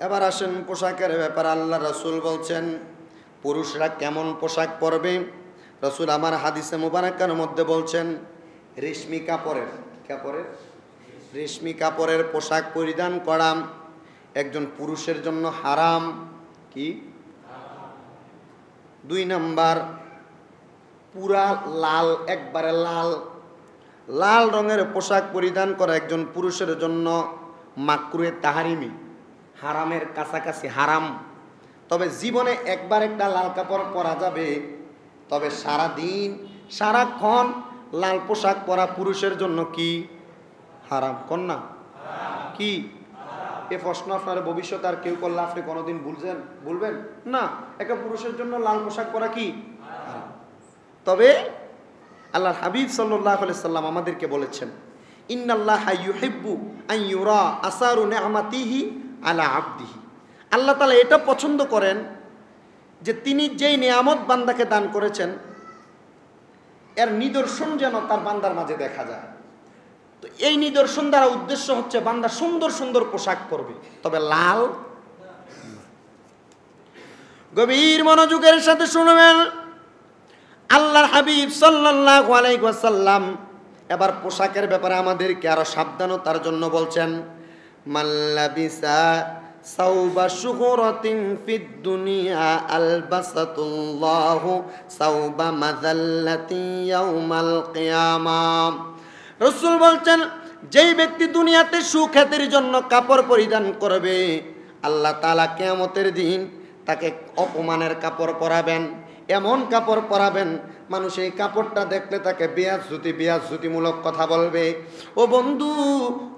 এবার আসেন পোশাকের ব্যাপারে। আল্লাহ রসুল বলছেন, পুরুষরা কেমন পোশাক পরবে? রসুল আমার হাদিসে মুবারকার মধ্যে বলছেন, রেশমি কাপড়ের। কাপড়ের? রেশমি কাপড়ের পোশাক পরিধান করা একজন পুরুষের জন্য হারাম। কি? দুই নাম্বার, পুরা লাল, একবারে লাল। লাল রঙের পোশাক পরিধান করা একজন পুরুষের জন্য মাকরুয়ে তাহারিমি হারামের কাছাকাছি হারাম। তবে জীবনে একবার একটা লাল কাপড় পরা যাবে, তবে সারা দিন সারাক্ষণ লাল পোশাক পরা পুরুষের জন্য কি হারাম? কন্যা কি? এ প্রশ্ন আপনার ভবিষ্যতে আর কেউ করলে আপনি কোনোদিন ভুলছেন? বলবেন না। একটা পুরুষের জন্য লাল পোশাক পরা কি। তবে আল্লাহ হাবিব সাল্লাহ সাল্লাম আমাদেরকে বলেছেন, ইন্নাল্লাহ ইউহিব্বু আন ইউরা আসারু নিআমাতিহি আলা আবদিহি। আল্লাহ তালা এটা পছন্দ করেন যে তিনি যেই নিয়ামত বান্দাকে দান করেছেন, এর নিদর্শন যেন তার বান্দার মাঝে দেখা যায়। তো এই নিদর্শন দ্বারা উদ্দেশ্য হচ্ছে বান্দা সুন্দর সুন্দর পোশাক পরবে, তবে লাল গভীর মনোযোগের সাথে শুনবেন, আল্লাহর হাবিব সাল্লাল্লাহু আলাইহি ওয়াসাল্লাম এবার পোশাকের ব্যাপারে আমাদেরকে আরও সাবধানতার জন্য বলছেন মাল্লাবিসা সাউবা দুনিয়া সাউবা বলছেন, যেই ব্যক্তি দুনিয়াতে সুখ্যাতির জন্য কাপড় পরিধান করবে, আল্লাহ তাআলা কিয়ামতের দিন তাকে অপমানের কাপড় পরাবেন। এমন কাপড় পরাবেন, মানুষ এই কাপড়টা দেখলে তাকে বেয়াজুতি বেয়াজুতিমূলক কথা বলবে। ও বন্ধু,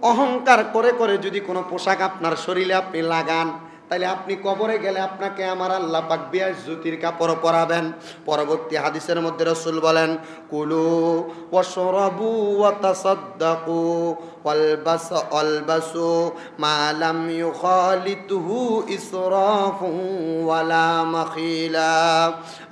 অহংকার করে করে যদি কোনো পোশাক আপনার শরীরে আপনি লাগান তাহলে আপনি কবরে গেলে আপনাকে আমার আল্লাহ পাক বেয়াজুতির কাপড় পরাবেন। পরবর্তী হাদিসের মধ্যে রসুল বলেন, কুলু তাসাদ্দাকু ওয়ালবাস অলবাসু মা লাম ইউখালিতুহু ইসরাফু ওয়ালা মাখিলা।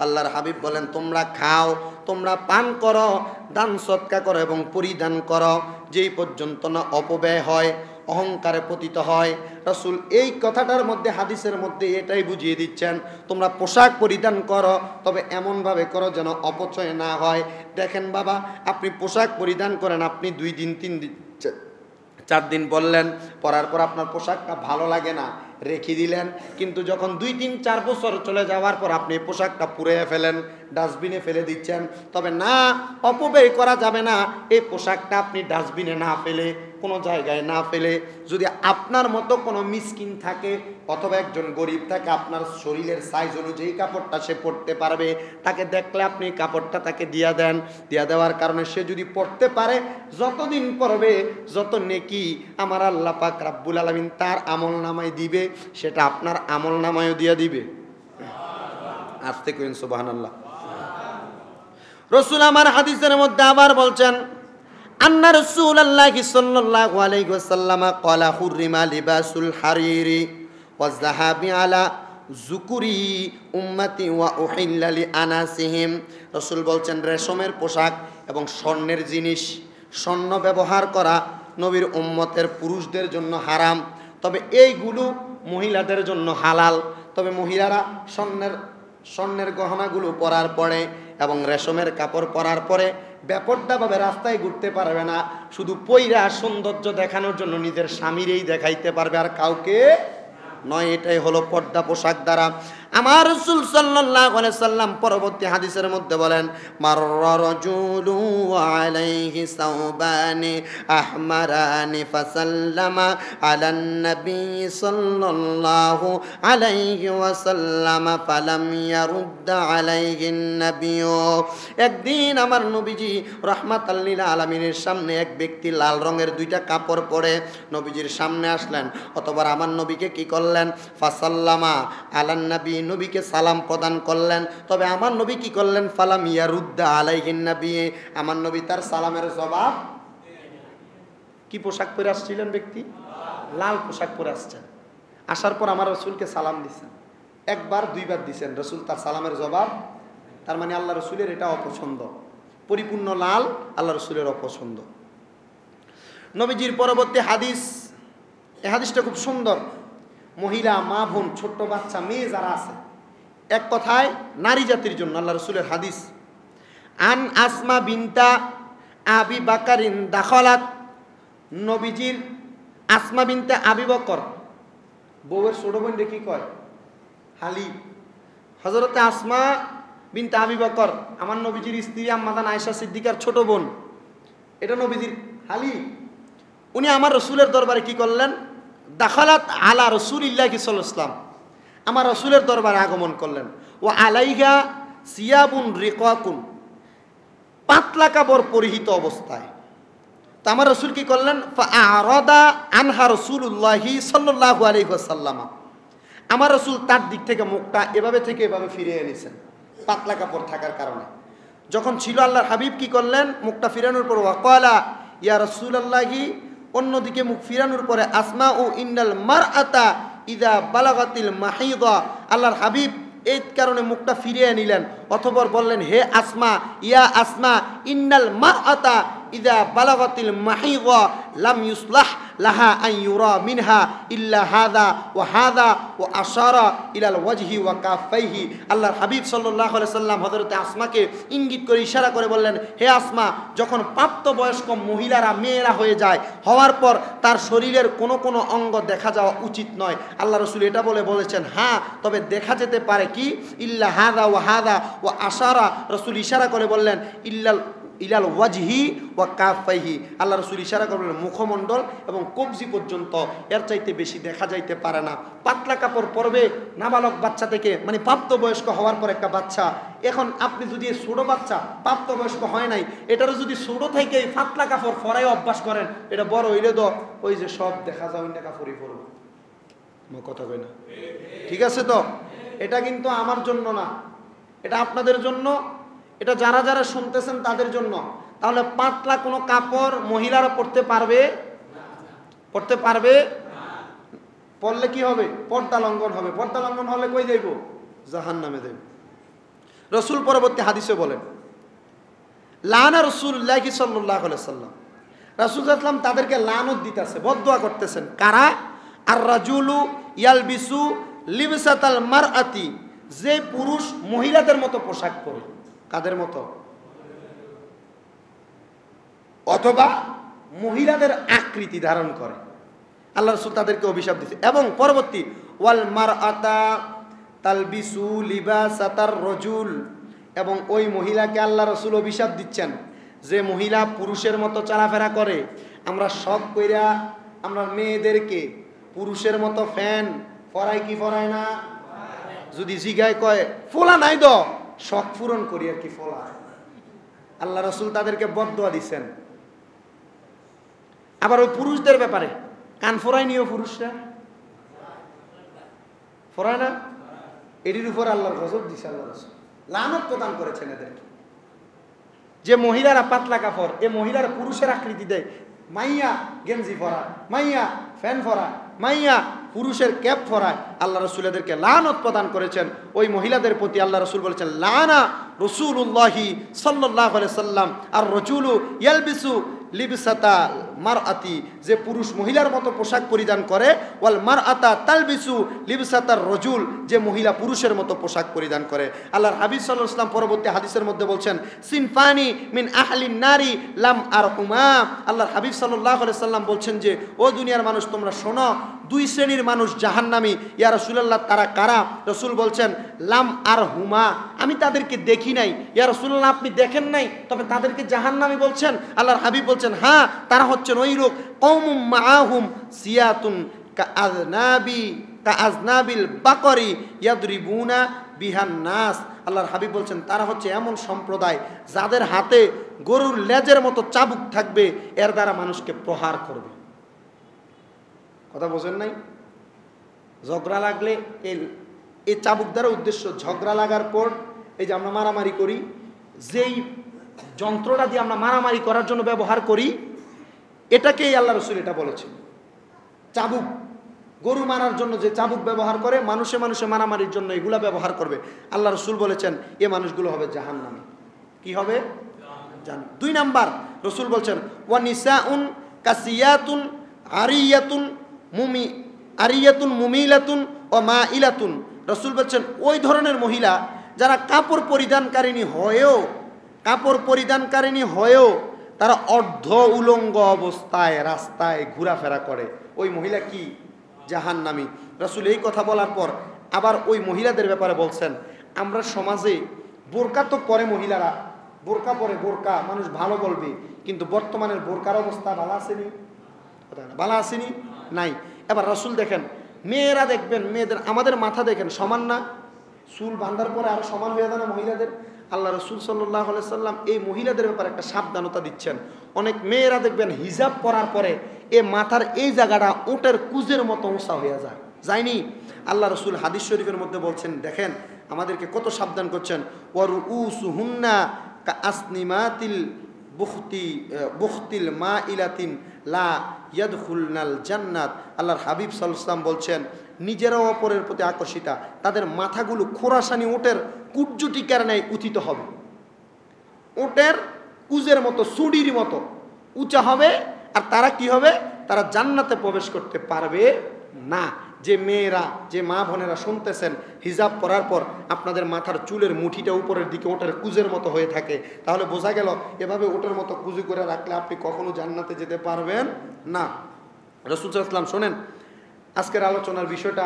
আল্লাহর হাবিব বলেন, তোমরা খাও, তোমরা পান করো, দান সৎকা করো এবং পরিধান করো। যেই পর্যন্ত না অপব্যয় হয় অহংকারে পতিত হয়। রসুল এই কথাটার মধ্যে, হাদিসের মধ্যে এটাই বুঝিয়ে দিচ্ছেন, তোমরা পোশাক পরিধান করো, তবে এমনভাবে করো যেন অপচয় না হয়। দেখেন বাবা, আপনি পোশাক পরিধান করেন, আপনি দুই দিন, তিন দিন চার দিন বললেন, পরার পর আপনার পোশাকটা ভালো লাগে না, রেখে দিলেন। কিন্তু যখন দুই তিন চার বছর চলে যাওয়ার পর আপনি পোশাকটা পুড়ে ফেলেন, ডাস্টবিনে ফেলে দিচ্ছেন। তবে না, অপব্যয় করা যাবে না, এই পোশাকটা আপনি ডাস্টবিনে না ফেলে কোনো জায়গায় না ফেলে যদি আপনার মতো কোনো মিসকিন থাকে অথবা একজন গরিব থাকে, আপনার শরীরের সাইজ অনুযায়ী কাপড়টা সে পরতে পারবে। তাকে দেখলে আপনি কাপড়টা তাকে দিয়া দেন। দিয়া দেওয়ার কারণে সে যদি পড়তে পারে, যতদিন পড়বে যত নেকি আমার আল্লাহ পাক রাব্বুল আলমিন তার আমল নামায় দিবে, সেটা আপনার আমল নামায়ও দিয়া দিবে। আসতে করেন সুবাহান আল্লাহ রসুল আমার হাদিসের মধ্যে আবার বলছেন আন্না রসুল আল্লাহ সাল্লাল্লাহু আলাইহি ওয়াসাল্লাম ক্বালা, হুররিমা লিবাসুল হারিরি ওয়াজ-যাহাবি আলা জুকুরি উম্মতি ওয়া উহিল্লা লি আনাসিহিম। রসুল বলছেন, রেশমের পোশাক এবং স্বর্ণের জিনিস, স্বর্ণ ব্যবহার করা নবীর উম্মতের পুরুষদের জন্য হারাম। তবে এইগুলো মহিলাদের জন্য হালাল। তবে মহিলারা স্বর্ণের স্বর্ণের গহনাগুলো পরার পরে এবং রেশমের কাপড় পরার পরে ব্যাপারটাভাবে রাস্তায় ঘুরতে পারবে না। শুধু পৈরা সৌন্দর্য দেখানোর জন্য নিজের স্বামীরই দেখাইতে পারবে আর কাউকে নয়, এটাই হলো পর্দা পোশাক দ্বারা। আমার রসুল সাল্লাম পরবর্তী হাদিসের মধ্যে বলেন আলাইহি সাল্লাল্লাহু আলাইহি একদিন আমার নবীজি রাহমাতাল লিল আলামিনের সামনে এক ব্যক্তি লাল রঙের দুইটা কাপড় পরে নবীজির সামনে আসলেন, অতবার আমার নবীকে কি করলেন? ফাসাল্লামা আলান নবী নবীকে সালাম প্রদান করলেন। তবে আমার নবী কি করলেন? ফালাম ইয়ারুদ্দা আলাইহিন নবী আমার নবী তার সালামের জবাব কি পোশাক পরে আসছিলেন ব্যক্তি? লাল পোশাক পরে আসছেন। আসার পর আমার রসুলকে সালাম দিচ্ছেন একবার, দুইবার দিছেন। রসুল তার সালামের জবাব, তার মানে আল্লাহ রসুলের এটা অপছন্দ। পরিপূর্ণ লাল, আল্লাহ রসুলের অপছন্দ। নবীজির পরবর্তী হাদিস, এই হাদিসটা খুব সুন্দর। মহিলা, মা, বোন, ছোট্ট বাচ্চা, মেয়ে যারা আছে, এক কথায় নারী জাতির জন্য, আল্লাহ রসুলের হাদিস, আন আসমা বিনতা আবি বাকারিন দাখলাত নবীজির আসমা বিনতে আবি বকর, বউয়ের ছোট বোন কি কয়? হালি হজরতে আসমা বিনতে আবি বকর, আমার নবীজির স্ত্রী আম্মাদান আয়েশা সিদ্দিকার ছোট বোন, এটা নবীজির হালি উনি আমার রসুলের দরবারে কি করলেন? দাখালাত আলা রসুল ইল্লাহ ইসলাম আমার রসুলের দরবারে আগমন করলেন। ও আলাইহা সিয়াবুন রেকুন পাতলা কাপড় পরিহিত অবস্থায়। তা আমার রসুল কি করলেন? আরদা আনহা রসুল্লাহি সাল্লাহ আলহিহাসাল্লামা আমার রসুল তার দিক থেকে মুখটা এভাবে থেকে এভাবে ফিরিয়ে এনেছেন, পাতলা কাপড় থাকার কারণে। যখন ছিল আল্লাহর হাবিব কি করলেন? মুখটা ফিরানোর পর ওয়াকলা ইয়া রসুল আল্লাহি অন্যদিকে মুখ ফিরানোর পরে আসমা ও ইন্নাল মার আতা ইদা বালাগাতিল মাহিদা। আল্লাহর হাবিব এই কারণে মুখটা ফিরিয়ে নিলেন অথবর বললেন, হে আসমা, ইয়া আসমা, ইন্নাল মা আতা ইদা বালাগাতিল মাহিদা, লাম ইউসলাহ লাহা আন ইউরা মিনহা ইল্লা হাদা ও হাদা ও আশারা ইলাল ওয়াজহি ওয়া কাফাইহি। আল্লাহর হাবিব আলাইহি সাল্লাম হযরতে আসমাকে ইঙ্গিত করে, ইশারা করে বললেন, হে আসমা, যখন প্রাপ্তবয়স্ক মহিলারা, মেয়েরা হয়ে যায়, হওয়ার পর তার শরীরের কোনো কোনো অঙ্গ দেখা যাওয়া উচিত নয়। আল্লাহ রসুল এটা বলে বলেছেন হ্যাঁ তবে দেখা যেতে পারে কি? ইল্লা হাদা ও হাদা ও আশারা। রসুল ইশারা করে বললেন, ইল্লাল ইলাল ওয়াজহি ওয়া কাফাইহি। আল্লাহ রসুল ইশারা করবেন মুখমণ্ডল এবং কবজি পর্যন্ত এর চাইতে বেশি দেখা যাইতে পারে না। পাতলা কাপড় পরবে নাবালক বাচ্চা থেকে মানে প্রাপ্তবয়স্ক হওয়ার পর একটা বাচ্চা। এখন আপনি যদি ছোটো বাচ্চা প্রাপ্তবয়স্ক হয় নাই, এটারও যদি ছোটো থেকে পাতলা কাপড় ফরাই অভ্যাস করেন, এটা বড় হইলে তো ওই যে সব দেখা যাবে না কাপড়ই পরব। কথা কই না? ঠিক আছে তো? এটা কিন্তু আমার জন্য না। এটা আপনাদের জন্য এটা যারা যারা শুনতেছেন তাদের জন্য। তাহলে পাতলা কোনো কাপড় মহিলারা পড়তে পারবে? পড়তে পারবে? পড়লে কি হবে? পর্দা লঙ্ঘন হবে। পর্দা লঙ্ঘন হলে কই যাইব? জাহান নামে যাইব। রসুল পরবর্তী হাদিসে বলেন, লানা রসুল্লাহ সাল্লাহ সাল্লাম। রাসুল আসলাম তাদেরকে লানত দিতেছে বদুয়া করতেছেন। কারা? আর রাজুলু ইয়ালবিসু লিবসাতাল মার আতি যে পুরুষ মহিলাদের মতো পোশাক পরে। কাদের মতো? অথবা মহিলাদের আকৃতি ধারণ করে। আল্লাহ রসুল তাদেরকে অভিশাপ দিচ্ছে এবং পরবর্তী, ওয়াল মার আতা তালবিসু লিবাসাতার রজুল। এবং ওই মহিলাকে আল্লাহ রসুল অভিশাপ দিচ্ছেন যে মহিলা পুরুষের মতো চলাফেরা করে। আমরা শখ কইরা আমরা মেয়েদেরকে পুরুষের মতো ফ্যান ফরাই কি ফরায় না? যদি জিগায় কয়, ফোলা নাই দ। শখ পূরণ করি আর কি ফলা আল্লাহ রসুল তাদেরকে বদয়া দিচ্ছেন আবার ওই পুরুষদের ব্যাপারে, কান ফোরাই নিও পুরুষরা। ফোরায় না? এটির উপর আল্লাহর গজব দিছে আল্লাহ রসুল। লানত প্রদান করেছেন এদেরকে। যে মহিলারা পাতলা কাপড়, এ মহিলারা পুরুষের আকৃতি দেয়। মাইয়া গেঞ্জি ফরা মাইয়া ফ্যান ফরা মাইয়া পুরুষের ক্যাপ ফরায় আল্লাহ রসুল এদেরকে লানত প্রদান করেছেন। ওই মহিলাদের প্রতি আল্লাহ রসুল বলেছেন, লানা রসুল উল্লাহি সাল্লাহ সাল্লাম, আর রচুলু ইয়ালবিসু লিবসাতা মার আতি যে পুরুষ মহিলার মতো পোশাক পরিধান করে, ওয়াল মার আতা তালবিসু লিবসাতার রজুল, যে মহিলা পুরুষের মতো পোশাক পরিধান করে। আল্লাহর হাবিব সাল্লাহ ইসলাম পরবর্তী হাদিসের মধ্যে বলছেন, সিনফানি মিন আহলিন নারী লাম আর হুমা আল্লাহর হাবিব সাল্লাহ সাল্লাম বলছেন যে, ও দুনিয়ার মানুষ, তোমরা শোনো, দুই শ্রেণির মানুষ জাহান্নামি। ইয়া রসুল্লাহ তারা কারা? রসুল বলছেন, লাম আর হুমা আমি তাদেরকে দেখি নাই। ইয়া রসুল্লাহ আপনি দেখেন নাই, তবে তাদেরকে জাহান্নামি বলছেন? আল্লাহর হাবিব বলছেন হ্যাঁ তারা হচ্ছেন ওই লোক। কৌমুম সিয়াতুন আজনাবি আজনাবিল বাকরি ইয়াদরিবুনা বিহান নাস। আল্লাহর হাবিব বলছেন, তারা হচ্ছে এমন সম্প্রদায় যাদের হাতে গরুর লেজের মতো চাবুক থাকবে, এর দ্বারা মানুষকে প্রহার করবে। কথা বোঝেন নাই? ঝগড়া লাগলে এই চাবুক দ্বারা উদ্দেশ্য ঝগড়া লাগার পর, এই যে আমরা মারামারি করি, যেই যন্ত্রটা দিয়ে আমরা মারামারি করার জন্য ব্যবহার করি, এটাকেই আল্লাহ রসুল এটা বলেছেন। চাবুক, গরু মারার জন্য যে চাবুক ব্যবহার করে, মানুষে মানুষে মারামারির জন্য এগুলা ব্যবহার করবে। আল্লাহ রসুল বলেছেন, এ মানুষগুলো হবে জাহান নামে কি হবে? জান দুই নাম্বার, রসুল বলছেন, ওয়া নিসা উন কাসিয়াতুন আরিয়াতুন মুমি, আরিয়াতুন মুমিলাতুন ও মা ইলাতুন রসুল বলছেন, ওই ধরনের মহিলা যারা কাপড় পরিধানকারিণী হয়েও কাপড় পরিধানকারিণী হয়েও তারা অর্ধ উলঙ্গ অবস্থায় রাস্তায় ঘোরাফেরা করে। ওই মহিলা কি? জাহান্নামি। রসুল এই কথা বলার পর আবার ওই মহিলাদের ব্যাপারে বলছেন, আমরা সমাজে বোরকা তো পরে মহিলারা, বোরকা পরে বোরকা, মানুষ ভালো বলবে, কিন্তু বর্তমানের বোরকার অবস্থা ভালো আসেনি। ভালো আসেনি, নাই। এবার রসুল দেখেন, মেয়েরা দেখবেন, মেয়েদের, আমাদের মাথা দেখেন, সমান না? চুল বান্ধার পরে আরও সমান হয়ে যায় না মহিলাদের? আল্লাহ রসুল সাল্লাহ সাল্লাম এই মহিলাদের ব্যাপারে একটা সাবধানতা দিচ্ছেন। অনেক মেয়েরা দেখবেন হিজাব পরার পরে এ মাথার এই জায়গাটা উটের কুজের মতো উঁচা হয়ে যায়। যায়নি? আল্লাহ রসুল হাদিস শরীফের মধ্যে বলছেন, দেখেন, আমাদেরকে কত সাবধান করছেন। ওর উস হুন্না আসনিমাতিল বুখতি বুখতিল মা ইলাতিন লা ইয়াদখুলনাল জান্নাত। আল্লাহর হাবিব সাল্লাম বলছেন নিজেরাও অপরের প্রতি আকর্ষিতা, তাদের মাথাগুলো খোরাসানি ওটের কুটজুটি কারণে উথিত হবে। ওটের কুজের মতো, সুডির মতো উঁচা হবে, আর তারা কি হবে? তারা জান্নাতে প্রবেশ করতে পারবে না। যে মেয়েরা, যে মা বোনেরা শুনতেছেন হিজাব পরার পর আপনাদের মাথার চুলের মুঠিটা উপরের দিকে ওটার কুজের মতো হয়ে থাকে, তাহলে বোঝা গেল এভাবে ওটার মতো কুজু করে রাখলে আপনি কখনো জান্নাতে যেতে পারবেন না। রসুল ইসলাম শোনেন, আজকের আলোচনার বিষয়টা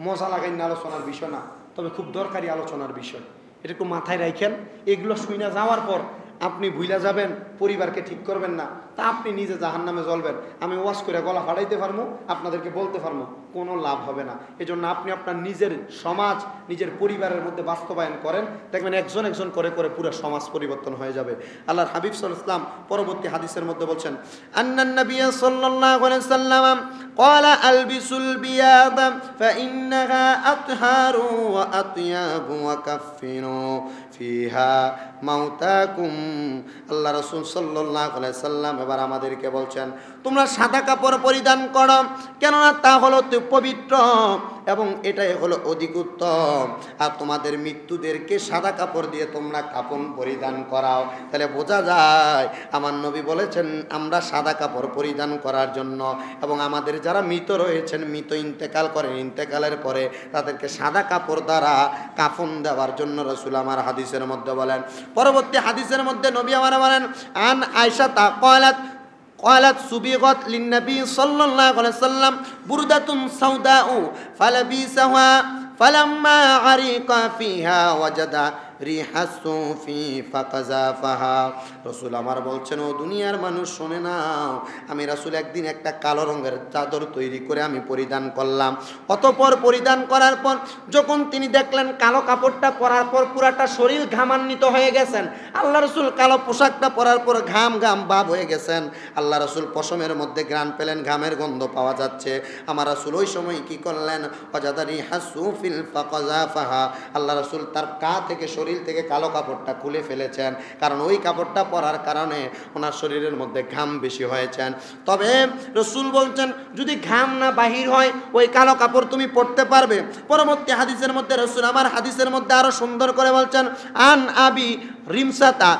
মজা লাগাই না আলোচনার বিষয় না। তবে খুব দরকারি আলোচনার বিষয়। এটা একটু মাথায় রাখেন এগুলো শুই না যাওয়ার পর আপনি ভুইলা যাবেন পরিবারকে ঠিক করবেন না তা আপনি নিজে জাহান নামে জ্বলবেন আমি ওয়াশ করে গলা ফাড়াইতে পারবো আপনাদেরকে বলতে পারবো কোনো লাভ হবে না এজন্য আপনি আপনার নিজের সমাজ নিজের পরিবারের মধ্যে বাস্তবায়ন করেন দেখবেন একজন একজন করে করে পুরো সমাজ পরিবর্তন হয়ে যাবে আল্লাহর হাবিব সাল ইসলাম পরবর্তী হাদিসের মধ্যে বলছেন আন্নান নবী সাল্লাল্লাহু আলাইহি সাল্লাম قال البسوا البياض فانها اطهار واطيب وكفنوا ফিহা মাউতাকুম। আল্লাহ রসুল সাল্লাহ সাল্লাম এবার আমাদেরকে বলছেন তোমরা সাদা কাপড় পরিধান করো, কেননা তা হলো পবিত্র এবং এটাই হলো অধিক উত্তম। আর তোমাদের মৃত্যুদেরকে সাদা কাপড় দিয়ে তোমরা কাপড় পরিধান করাও। তাহলে বোঝা যায়, আমার নবী বলেছেন, আমরা সাদা কাপড় পরিধান করার জন্য এবং আমাদের যারা মৃত রয়েছেন, মৃত ইন্তেকাল করেন, ইন্তেকালের পরে তাদেরকে সাদা কাপড় দ্বারা কাফন দেওয়ার জন্য রসুল আমার হাদিসের মধ্যে বলেন। পরবর্তী হাদিসের মধ্যে নবী আমার বলেন, আন আয়সা তা কয়ালাত قالت سبغت للنبي صلى الله عليه وسلم بردة سوداء فلبيسها فلما عرق فيها وجد রিহাসুফি ফাকাজাফাহা। রসুল আমার বলছেন, ও দুনিয়ার মানুষ, শোনে না আমি রাসুল একদিন একটা কালো রঙের চাদর তৈরি করে আমি পরিধান করলাম। অতপর পরিধান করার পর যখন তিনি দেখলেন কালো কাপড়টা পরার পর পুরাটা শরীর ঘামান্বিত হয়ে গেছেন, আল্লাহ রসুল কালো পোশাকটা পরার পর ঘাম ঘাম বাব হয়ে গেছেন। আল্লাহ রসুল পশমের মধ্যে গ্রান পেলেন, ঘামের গন্ধ পাওয়া যাচ্ছে। আমার রসুল ওই সময় কি করলেন? অজাদারি হাসুফিল ফাকাজাফাহা। আল্লাহ রসুল তার কা থেকে শরীর শরীর থেকে কালো কাপড়টা খুলে ফেলেছেন। কারণ ওই কাপড়টা পরার কারণে ওনার শরীরের মধ্যে ঘাম বেশি হয়েছেন। তবে রসুল বলছেন, যদি ঘাম না বাহির হয়, ওই কালো কাপড় তুমি পরতে পারবে। পরবর্তী হাদিসের মধ্যে, রসুল আমার হাদিসের মধ্যে আরও সুন্দর করে বলছেন, আন আবি রিমসাতা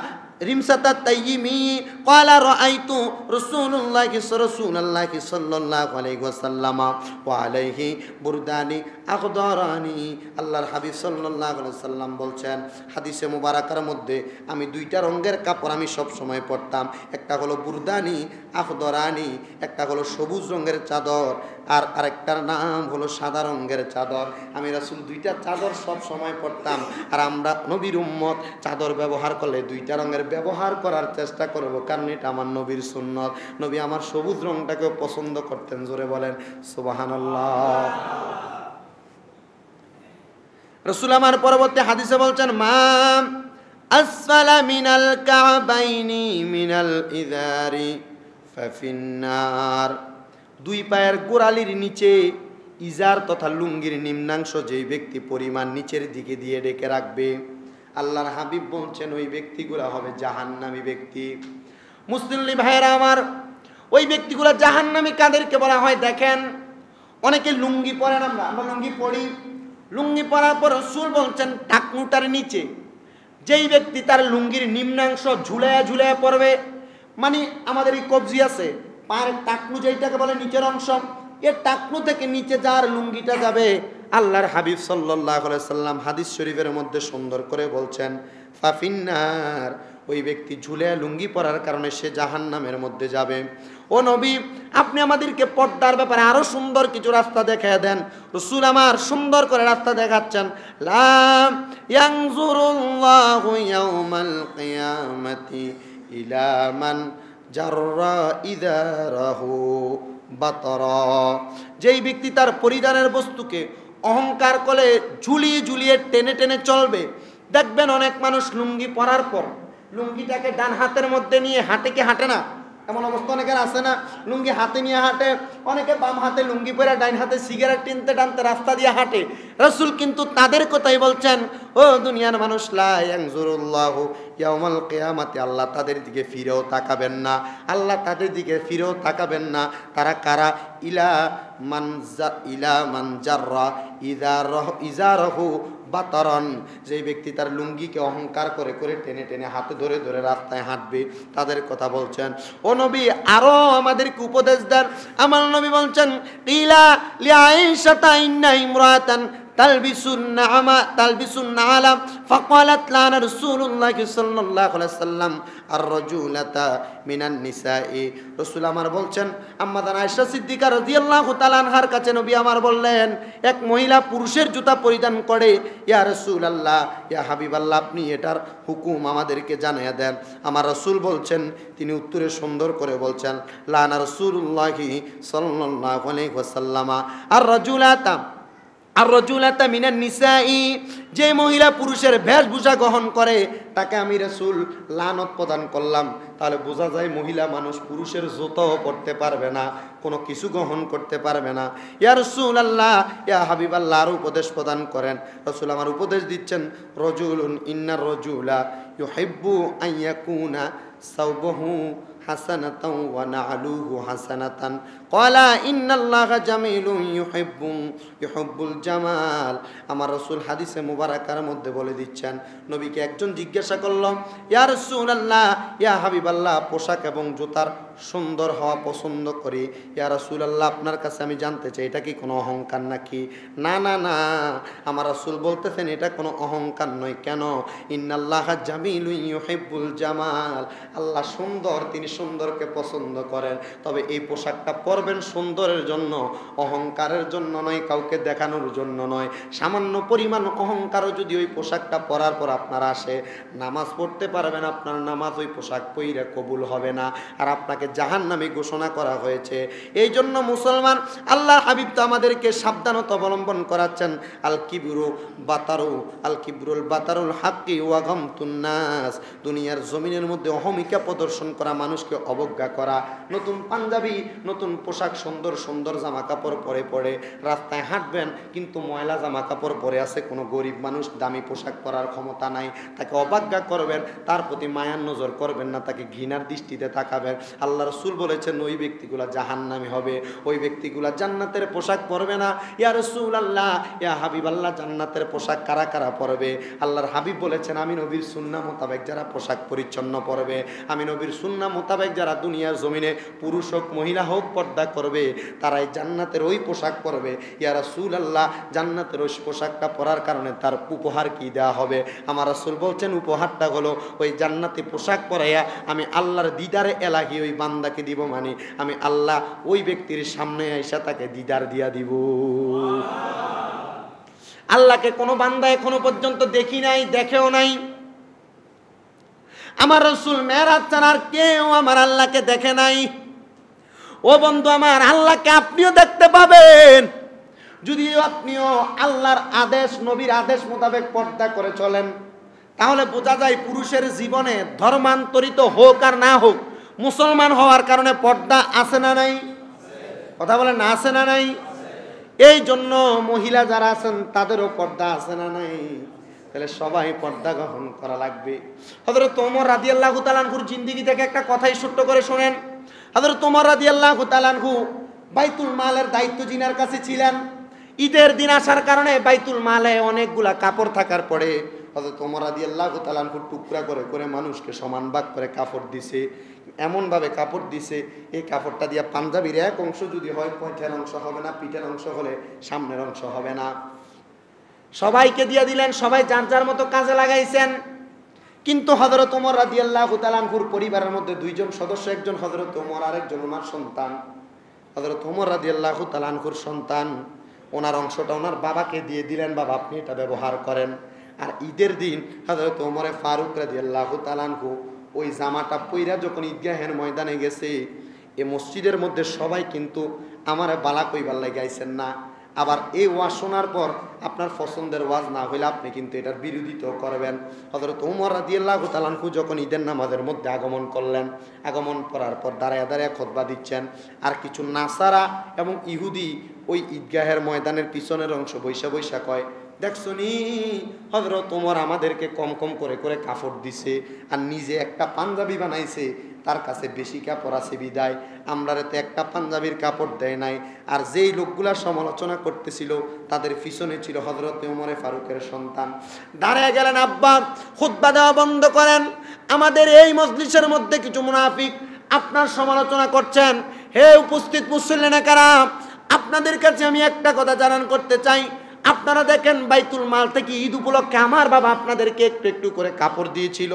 রিমসাতা তাইয়িমি, ক্বালা রাআইতু রাসূলুল্লাহি রাসূলুল্লাহি সাল্লাল্লাহু আলাইহি ওয়াসাল্লাম, ওয়া আলাইহি বুরদানি আখদারানি আল্লাহর হাবিব সাল্লাল্লাহু আলাইহি সাল্লাম বলছেন, হাদিসে মুবারাকার মধ্যে আমি দুইটা রঙের কাপড় আমি সব সময় পরতাম। একটা হলো বুরদানি আখদরানি একটা হলো সবুজ রঙের চাদর, আর আরেকটার নাম হলো সাদা রঙের চাদর। আমি রাসুল দুইটা চাদর সব সময় পরতাম। আর আমরা নবীর উম্মত চাদর ব্যবহার করলে দুইটা রঙের ব্যবহার করার চেষ্টা করব, কারণ এটা আমার নবীর সুন্নত। নবী আমার সবুজ রঙটাকেও পছন্দ করতেন, জোরে বলেন সুবাহান রসুল আমার পরবর্তী হাদিসে বলছেন, মা আসফালা মিনাল কাবাইনি মিনাল দুই পায়ের গোড়ালির নিচে ইজার তথা লুঙ্গির নিম্নাংশ যেই ব্যক্তি পরিমাণ নিচের দিকে দিয়ে ডেকে রাখবে আল্লাহর হাবিব বলছেন, ওই ব্যক্তিগুলো হবে জাহান্নামী ব্যক্তি। মুসলিম ভাইয়েরা আমার, ওই ব্যক্তিগুলো জাহান্নামী কাদেরকে বলা হয়? দেখেন, অনেকে লুঙ্গি পরেন আমরা আমরা লুঙ্গি পড়ি লুঙ্গি পরার পর রসুল বলছেন টাকনুটার নিচে, যেই ব্যক্তি তার লুঙ্গির নিম্নাংশ ঝুলাইয়া ঝুলাইয়া পড়বে মানে আমাদের এই কবজি আছে, পায়ের টাকনু যেইটাকে বলে নিচের অংশ এর টাকনু থেকে নিচে যার লুঙ্গিটা যাবে আল্লাহর হাবিব সাল্লাহ সাল্লাম হাদিস শরীফের মধ্যে সুন্দর করে বলছেন, ফাফিন্নার ওই ব্যক্তি ঝুলে লুঙ্গি পরার কারণে সে জাহান নামের মধ্যে যাবে। ও নবী, আপনি আমাদেরকে পর্দার ব্যাপারে আরও সুন্দর কিছু রাস্তা দেখায় দেন। রসুল আমার সুন্দর করে রাস্তা দেখাচ্ছেন। জাররা যেই ব্যক্তি তার পরিধানের বস্তুকে অহংকার করে ঝুলিয়ে ঝুলিয়ে টেনে টেনে চলবে। দেখবেন অনেক মানুষ লুঙ্গি পরার পর, লুঙ্গিটাকে ডান হাতের মধ্যে নিয়ে হাঁটে কি হাঁটে না? এমন অবস্থা অনেকের আছে না? লুঙ্গি হাতে নিয়ে হাঁটে, অনেকে বাম হাতে লুঙ্গি পরে ডাইন হাতে সিগারেট টিনতে টানতে রাস্তা দিয়ে হাঁটে। রসুল কিন্তু তাদের কথাই বলছেন, ও দুনিয়ার মানুষ লাংজুরুল্লাহ ইয়াউমাল কেয়ামাতে আল্লাহ তাদের দিকে ফিরেও তাকাবেন না। আল্লাহ তাদের দিকে ফিরেও তাকাবেন না। তারা কারা? ইলা মানজা ইলা মানজাররা ইদা রহ, ইজা রহু বাতারন। যে ব্যক্তি তার লুঙ্গিকে অহংকার করে করে টেনে টেনে হাতে ধরে ধরে রাস্তায় হাঁটবে, তাদের কথা বলছেন, ও নবী, আরও আমাদেরকে উপদেশ দেন। আমার নবী বলছেন, ইলা ইন্না ইমরাতান সাল্লাম আর মিনান বলছেন আনহার আমার বললেন, এক মহিলা পুরুষের জুতা পরিধান করে, ইয়া রাসূলুল্লাহ, ইয়া হাবিবাল্লাহ, আপনি এটার হুকুম আমাদেরকে জানিয়ে দেন। আমার রাসূল বলছেন, তিনি উত্তরে সুন্দর করে বলছেন, লানা রাসূলুল্লাহি সাল্লাল্লাহু আলাইহি ওয়াসাল্লামা আর রাজুলাতা আর রজুলাতা মিনান নিসাই, যে মহিলা পুরুষের বেশভূষা গ্রহণ করে, তাকে আমি রসুল লানত প্রদান করলাম। তাহলে বোঝা যায় মহিলা মানুষ পুরুষের জুতোও পড়তে পারবে না, কোনো কিছু গ্রহণ করতে পারবে না। ইয়া রসুল আল্লাহ ইয়া হাবিব আল্লাহ আরও উপদেশ প্রদান করেন। রসুল আমার উপদেশ দিচ্ছেন রজুল ইন্নার রজুলা ইউ হেব্বু আইয়াকুনা সাউবহু হাসানাতাও ওয়া নাআলুহু হাসানাতান। ক্বালা ইন্নাল্লাহা জামিলুন ইউহিব্বু ইউহিব্বুল জামাল। আমার রাসূল হাদিসে মুবারাকার মধ্যে বলে দিচ্ছেন, নবীকে একজন জিজ্ঞাসা করল, ইয়া রাসূলুল্লাহ, ইয়া হাবিবাল্লাহ, পোশাক এবং জুতার সুন্দর হওয়া পছন্দ করি। ইয়া রাসূলুল্লাহ, আপনার কাছে আমি জানতে চাই, এটা কি কোনো অহংকার নাকি? না না না, আমার রাসূল বলতেছেন, এটা কোনো অহংকার নয়। কেন? ইন্নাল্লাহা জামিলুন ইউহিব্বুল জামাল। আল্লাহ সুন্দর, তিনি সুন্দরকে পছন্দ করেন। তবে এই পোশাকটা পরবেন সুন্দরের জন্য, অহংকারের জন্য নয়, কাউকে দেখানোর জন্য নয়। সামান্য পরিমাণ অহংকারও যদি ওই পোশাকটা পরার পর আপনার আসে, নামাজ পড়তে পারবেন, আপনার নামাজ ওই পোশাক পইরে কবুল হবে না। আর আপনাকে জাহান নামে ঘোষণা করা হয়েছে। এই জন্য মুসলমান, আল্লাহ হাবিব তো আমাদেরকে সাবধানতা অবলম্বন করাচ্ছেন। আল কিবরু বাতারু, আল কিবরুল বাতারুল হাক্কি ওয়াগম তুন্নাস দুনিয়ার জমিনের মধ্যে অহমিকা প্রদর্শন করা, মানুষকে অবজ্ঞা করা। নতুন পাঞ্জাবি, নতুন পোশাক সুন্দর সুন্দর জামা কাপড় পরে পরে, রাস্তায় হাঁটবেন, কিন্তু ময়লা জামা কাপড় পরে আছে, কোনো গরিব মানুষ দামি পোশাক পরার ক্ষমতা নাই। তাকে অবজ্ঞা করবেন, তার প্রতি মায়ার নজর করবেন না, তাকে ঘৃণার দৃষ্টিতে তাকাবেন। আল্লাহ রসুল বলেছেন, ওই ব্যক্তিগুলা জাহান নামে হবে। ওই ব্যক্তিগুলা জান্নাতের পোশাক পরবে না। ইয়া রসুল আল্লাহ ইয়া হাবিব আল্লাহ জান্নাতের পোশাক কারা কারা পরবে? আল্লাহর হাবিব বলেছেন, আমি নবীর সুন্না মোতাবেক যারা পোশাক পরিচ্ছন্ন পরবে, আমি নবীর সুন্না মোতাবেক যারা দুনিয়ার জমিনে পুরুষ হোক, মহিলা হোক, পর্দা করবে, তারাই জান্নাতের ওই পোশাক পরবে। ইয়া রাসূল আল্লাহ জান্নাতের ওই পোশাকটা পরার কারণে তার উপহার কি দেওয়া হবে? আমার রাসূল বলছেন, উপহারটা হলো ওই জান্নাতি পোশাক পরাইয়া আমি আল্লাহর দিদারে এলাহি ওই বান্দাকে দিব মানে আমি আল্লাহ ওই ব্যক্তির সামনে আইসা তাকে দিদার দিয়া দিব। আল্লাহকে কোনো বান্দা এখনও পর্যন্ত দেখি নাই, দেখেও নাই। আমার রসুল মেয়েরাজ ছাড়ার কেউ আমার আল্লাহকে দেখে নাই। ও বন্ধু আমার, আল্লাহকে আপনিও দেখতে পাবেন। যদিও আপনিও আল্লাহর আদেশ, নবীর আদেশ মোতাবেক পর্দা করে চলেন, তাহলে বোঝা যায় পুরুষের জীবনে ধর্মান্তরিত হোক আর না হোক, মুসলমান হওয়ার কারণে পর্দা আছে না নাই? কথা বলে না আছে না নাই? এই জন্য মহিলা যারা আছেন, তাদেরও পর্দা আছে না নাই? তাহলে সবাই পর্দা গ্রহণ করা লাগবে। হজরত তোমর রাদি আল্লাহ তালানহুর জিন্দিগি থেকে একটা কথাই ছোট্ট করে শোনেন। হজরত তোমর রাদি আল্লাহ তালানহু বাইতুল মালের দায়িত্ব জিনার কাছে ছিলেন। ঈদের দিন আসার কারণে বাইতুল মালে অনেকগুলা কাপড় থাকার পরে হজরত ওমর আদি আল্লাহ তালানকুর টুকরা করে করে মানুষকে সমান ভাগ করে কাপড় দিছে। এমনভাবে কাপড় দিছে, এই কাপড়টা দিয়ে পাঞ্জাবির এক অংশ যদি হয়, পয়ঠার অংশ হবে না, পিঠের অংশ হলে সামনের অংশ হবে না। সবাইকে দিয়ে দিলেন, সবাই যার যার মতো কাজে লাগাইছেন। কিন্তু হজরত ওমর রাজি আল্লাহ তালানহুর পরিবারের মধ্যে দুইজন সদস্য, একজন হজরত ওমর আর একজন ওনার সন্তান। হজরত ওমর রাজি আল্লাহ তালানহুর সন্তান, ওনার অংশটা ওনার বাবাকে দিয়ে দিলেন, বাবা, আপনি এটা ব্যবহার করেন। আর ঈদের দিন হজরত ওমরে ফারুক রাজি আল্লাহ তালানহু ওই জামাটা পইরা যখন ঈদগাহের ময়দানে গেছে, এ মসজিদের মধ্যে সবাই কিন্তু আমার বালা কইবার লাগাইছেন না। আবার এই ওয়াজ শোনার পর আপনার পছন্দের ওয়াজ না হইলে আপনি কিন্তু এটার বিরোধিতাও করবেন। হজরত উমর রাদিয়াল্লাহ তালানকু যখন ঈদের নামাজের মধ্যে আগমন করলেন, আগমন করার পর দাঁড়ায় দাঁড়ায় খতবা দিচ্ছেন। আর কিছু নাসারা এবং ইহুদি ওই ঈদগাহের ময়দানের পিছনের অংশ বৈশা বৈশা কয় দেখছ নি হজরত তোমার আমাদেরকে কম কম করে করে কাপড় দিছে আর নিজে একটা পাঞ্জাবি বানাইছে, তার কাছে বেশি কাপড় আছে বিদায়। আমরা তো একটা পাঞ্জাবির কাপড় দেয় নাই। আর যেই লোকগুলা সমালোচনা করতেছিল, তাদের পিছনে ছিল হজরত উমরে ফারুকের সন্তান। দাঁড়ায় গেলেন আব্বা খুদ্া দেওয়া বন্ধ করেন। আমাদের এই মজলিসের মধ্যে কিছু মুনাফিক আপনার সমালোচনা করছেন। হে উপস্থিত মুসল্লিনা কারা আপনাদের কাছে আমি একটা কথা জানান করতে চাই। আপনারা দেখেন বাইতুল মাল থেকে ঈদ উপলক্ষে আমার বাবা আপনাদেরকে একটু একটু করে কাপড় দিয়েছিল।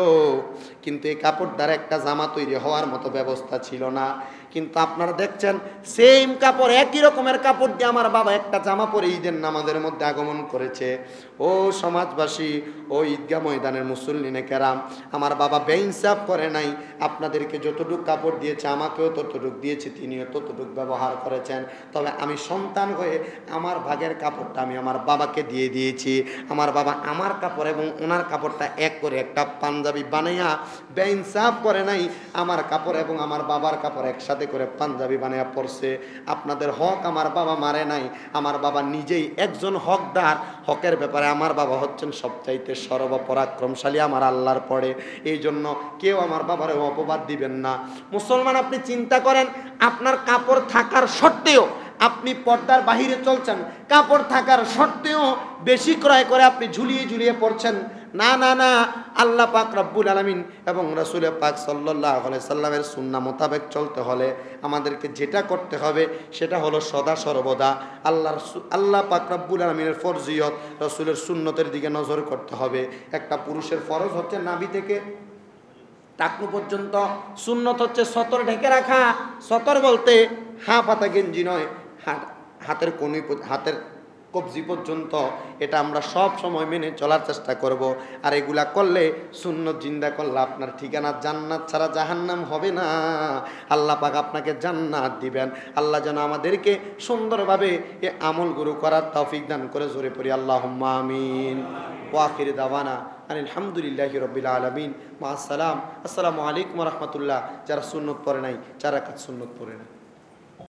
কিন্তু এই কাপড় দ্বারা একটা জামা তৈরি হওয়ার মতো ব্যবস্থা ছিল না। কিন্তু আপনারা দেখছেন সেম কাপড়, একই রকমের কাপড় দিয়ে আমার বাবা একটা জামা পরে ঈদের নামাজের মধ্যে আগমন করেছে। ও সমাজবাসী, ও ঈদগাহ ময়দানের মুসল্লিনে কেরাম, আমার বাবা বেইনসাফ করে নাই। আপনাদেরকে যতটুক কাপড় দিয়েছে, আমাকেও ততটুক দিয়েছে, তিনিও ততটুক ব্যবহার করেছেন। তবে আমি সন্তান হয়ে আমার ভাগের কাপড়টা আমি আমার বাবাকে দিয়ে দিয়েছি। আমার বাবা আমার কাপড় এবং ওনার কাপড়টা এক করে একটা পাঞ্জাবি বানাইয়া বেইনসাফ করে নাই, আমার কাপড় এবং আমার বাবার কাপড় একসাথে করে পাঞ্জাবি বানাইয়া পড়ছে আপনাদের হক আমার বাবা মারে নাই, আমার বাবা নিজেই একজন হকদার। হকের ব্যাপারে আমার বাবা হচ্ছেন সবচাইতে সর্বপরাক্রমশালী, আমার আল্লাহর পরে। এই জন্য কেউ আমার বাবার অপবাদ দিবেন না। মুসলমান, আপনি চিন্তা করেন, আপনার কাপড় থাকার সত্ত্বেও আপনি পর্দার বাহিরে চলছেন। কাপড় থাকার সত্ত্বেও বেশি ক্রয় করে আপনি ঝুলিয়ে ঝুলিয়ে পড়ছেন না না না, আল্লাহ পাক রব্বুল আলমিন এবং রসুল পাক সাল্লাহ সাল্লামের সুন্না মোতাবেক চলতে হলে আমাদেরকে যেটা করতে হবে সেটা হলো সদা সর্বদা আল্লাহর আল্লাহ পাক রব্বুল আলমিনের ফরজিয়ত রসুলের সুন্নতের দিকে নজর করতে হবে। একটা পুরুষের ফরজ হচ্ছে নাভি থেকে টাকনু পর্যন্ত, সুন্নত হচ্ছে সতর ঢেকে রাখা। সতর বলতে হা পাতা গেঞ্জি নয়, হাত- হাতের কোনি হাতের কবজি পর্যন্ত এটা আমরা সব সময় মেনে চলার চেষ্টা করব আর এগুলা করলে সুন্নত জিন্দা করলে আপনার ঠিকানা জান্নাত ছাড়া জাহান্নাম হবে না আল্লাহ পাক আপনাকে জান্নাত দিবেন আল্লাহ যেন আমাদেরকে সুন্দরভাবে এ আমলগুলো করার তৌফিক দান করে জোরে পড়ি আল্লাহ আমিন ওয়াখির দাওয়ানা আলহামদুলিল্লাহ রবিল আলমিন মা আসসালাম আসসালামু আলাইকুম রহমতুল্লাহ যারা সুন্নত পড়ে নাই যারা কাজ সুন্নত পড়ে না